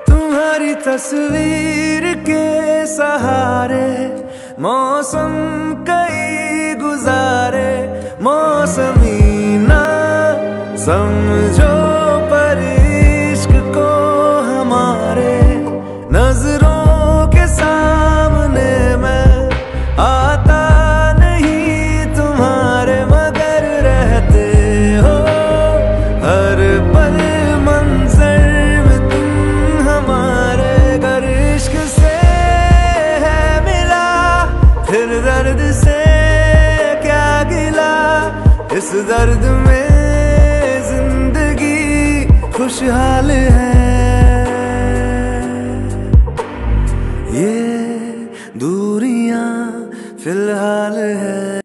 तुम्हारी तस्वीर के सहारे, मौसम कई गुजारे, मौसमी ना समझो पर इश्क को हमारे नज़रों से क्या गिला इस दर्द में ज़िंदगी खुशहाल है? ये दूरियाँ फ़िलहाल है।